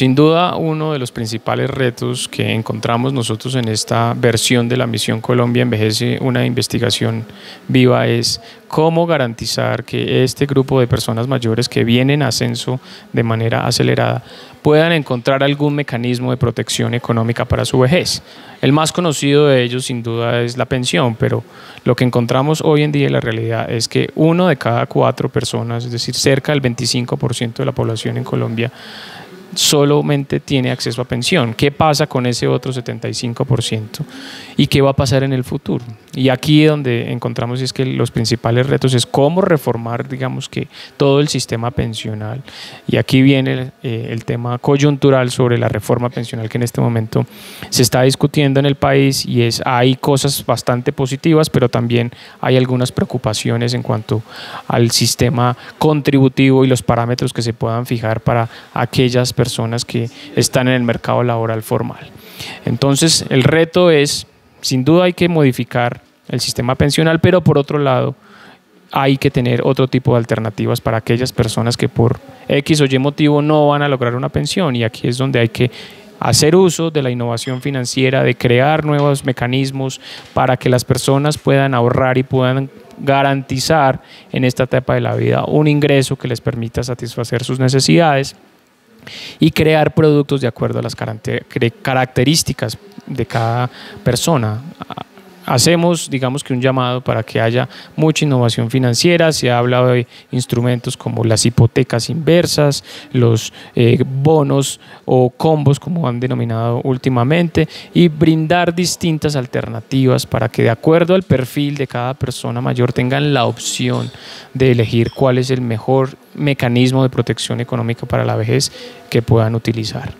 Sin duda, uno de los principales retos que encontramos nosotros en esta versión de la misión Colombia Envejece, una investigación viva, es cómo garantizar que este grupo de personas mayores que vienen a ascenso de manera acelerada puedan encontrar algún mecanismo de protección económica para su vejez. El más conocido de ellos sin duda es la pensión, pero lo que encontramos hoy en día en la realidad es que uno de cada cuatro personas, es decir, cerca del 25% de la población en Colombia, solamente tiene acceso a pensión. ¿Qué pasa con ese otro 75%? ¿Y qué va a pasar en el futuro? Y aquí donde encontramos es que los principales retos es cómo reformar, digamos que todo el sistema pensional. Y aquí viene eh, el tema coyuntural sobre la reforma pensional que en este momento se está discutiendo en el país y es hay cosas bastante positivas, pero también hay algunas preocupaciones en cuanto al sistema contributivo y los parámetros que se puedan fijar para aquellas personas que están en el mercado laboral formal. Entonces, el reto es, sin duda hay que modificar el sistema pensional, pero por otro lado, hay que tener otro tipo de alternativas para aquellas personas que por X o Y motivo no van a lograr una pensión y aquí es donde hay que hacer uso de la innovación financiera, de crear nuevos mecanismos para que las personas puedan ahorrar y puedan garantizar en esta etapa de la vida un ingreso que les permita satisfacer sus necesidades y crear productos de acuerdo a las características de cada persona hacemos, digamos que un llamado para que haya mucha innovación financiera. Se ha hablado de instrumentos como las hipotecas inversas, los eh, bonos o combos, como han denominado últimamente, y brindar distintas alternativas para que de acuerdo al perfil de cada persona mayor tengan la opción de elegir cuál es el mejor mecanismo de protección económica para la vejez que puedan utilizar.